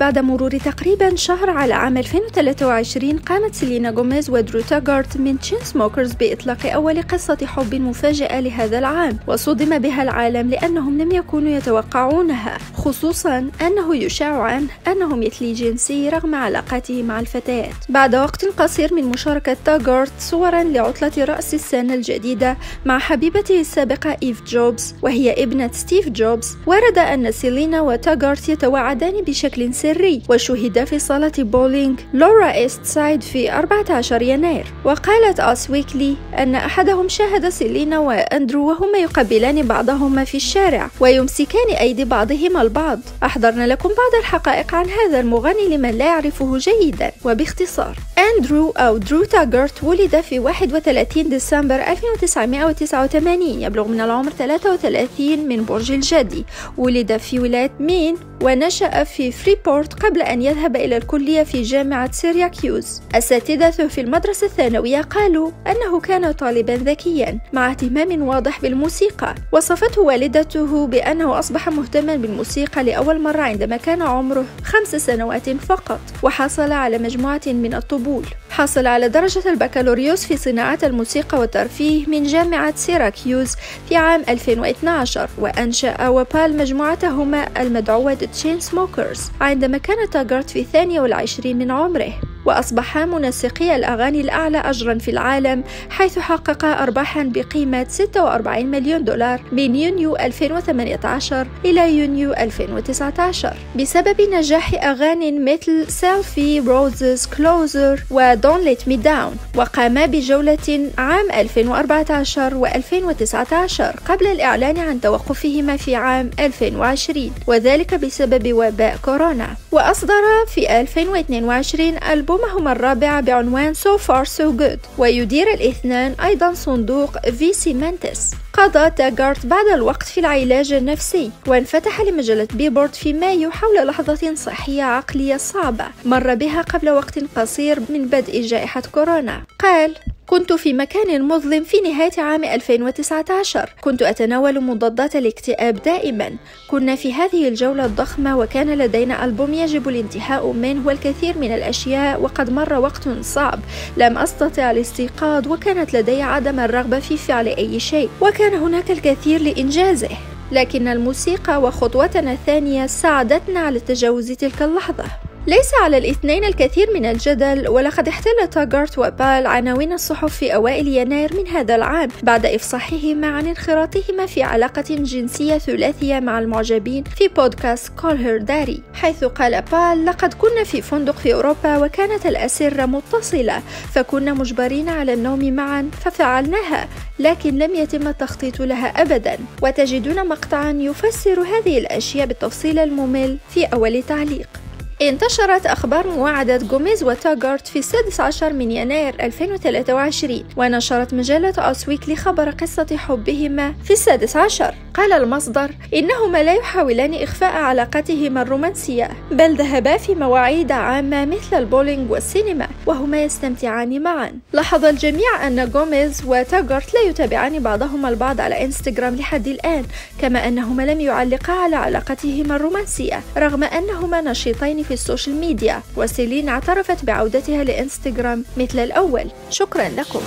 بعد مرور تقريبا شهر على عام 2023 قامت سيلينا غوميز ودرو تاغارت من Chainsmokers بإطلاق أول قصة حب مفاجئة لهذا العام. وصدم بها العالم لأنهم لم يكونوا يتوقعونها خصوصا أنه يشاع عنه أنه مثلي جنسي رغم علاقاته مع الفتيات. بعد وقت قصير من مشاركة تاغارت صورا لعطلة رأس السنة الجديدة مع حبيبته السابقة إيف جوبز وهي ابنة ستيف جوبز ورد أن سيلينا وتاغارت يتواعدان بشكل سري وشهد في صالة بولينج لورا إيست سايد في 14 يناير. وقالت Us Weekly أن أحدهم شاهد سيلينا وأندرو وهما يقبلان بعضهما في الشارع ويمسكان أيدي بعضهما البعض. أحضرنا لكم بعض الحقائق عن هذا المغني لمن لا يعرفه جيدا. وباختصار أندرو أو درو تاغرت ولد في 31 ديسمبر 1989 يبلغ من العمر 33 من برج الجدي. ولد في ولاية مين ونشأ في فريبورت قبل أن يذهب إلى الكلية في جامعة سيرياكيوز. أساتذته في المدرسة الثانوية قالوا أنه كان طالبا ذكيا مع اهتمام واضح بالموسيقى. وصفته والدته بأنه أصبح مهتما بالموسيقى لأول مرة عندما كان عمره خمس سنوات فقط وحصل على مجموعة من الطبول. حصل على درجة البكالوريوس في صناعة الموسيقى والترفيه من جامعة سيراكيوز في عام 2012 وأنشأ وبال مجموعتهما المدعوة Chainsmokers عندما كان تاغارت في الثانية والعشرين من عمره. وأصبحا منسقي الأغاني الأعلى أجرا في العالم حيث حققا أرباحا بقيمة 46 مليون دولار من يونيو 2018 إلى يونيو 2019 بسبب نجاح أغاني مثل Selfie Roses Closer و Don't Let Me Down وقام بجولة عام 2014 و2019 قبل الإعلان عن توقفهما في عام 2020 وذلك بسبب وباء كورونا. وأصدر في 2022 ألبومهما الرابع بعنوان So Far So Good ويدير الاثنان أيضا صندوق VC Mantis قضى تاغارت بعض الوقت في العلاج النفسي وانفتح لمجلة Billboard في مايو حول لحظة صحية عقلية صعبة مر بها قبل وقت قصير من بدء جائحة كورونا. قال كنت في مكان مظلم في نهاية عام 2019 كنت أتناول مضادات الاكتئاب دائما. كنا في هذه الجولة الضخمة وكان لدينا ألبوم يجب الانتهاء منه والكثير من الأشياء وقد مر وقت صعب. لم أستطع الاستيقاظ وكانت لدي عدم الرغبة في فعل أي شيء وكان هناك الكثير لإنجازه. لكن الموسيقى وخطوتنا الثانية ساعدتنا على تجاوز تلك اللحظة. ليس على الاثنين الكثير من الجدل ولقد احتل تاغارت وبال عناوين الصحف في أوائل يناير من هذا العام بعد إفصاحهما عن انخراطهما في علاقة جنسية ثلاثية مع المعجبين في بودكاست كول هير داري حيث قال بال لقد كنا في فندق في أوروبا وكانت الأسرة متصلة فكنا مجبرين على النوم معا ففعلناها لكن لم يتم التخطيط لها أبدا. وتجدون مقطعا يفسر هذه الأشياء بالتفصيل الممل في أول تعليق. انتشرت أخبار مواعدة غوميز وتاغارت في السادس عشر من يناير 2023 ونشرت مجلة Us Weekly خبر قصة حبهما في السادس عشر. قال المصدر إنهما لا يحاولان إخفاء علاقتهما الرومانسية بل ذهبا في مواعيد عامة مثل البولينج والسينما. وهما يستمتعان معا. لاحظ الجميع أن غوميز وتاغارت لا يتابعان بعضهما البعض على إنستغرام لحد الآن كما أنهما لم يعلقا على علاقتهما الرومانسية رغم أنهما نشيطين في ال social media. وسيلينا اعترفت بعودتها لإنستغرام مثل الأول. شكرا لكم.